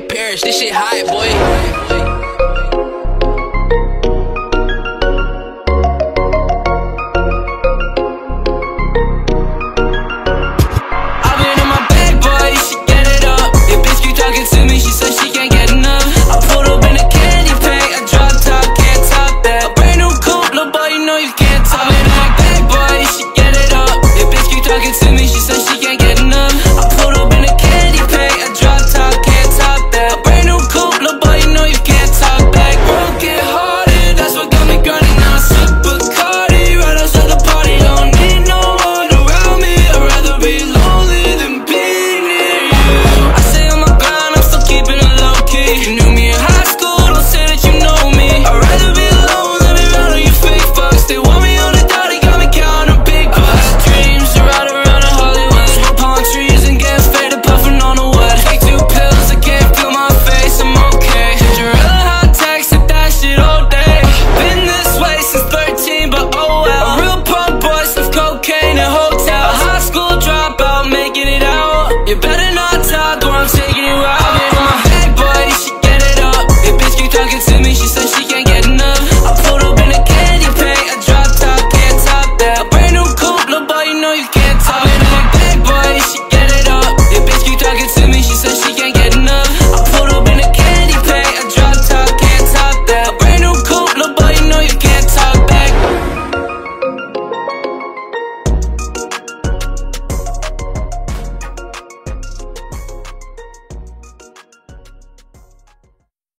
perish. This shit high, boy. me, she said she can't get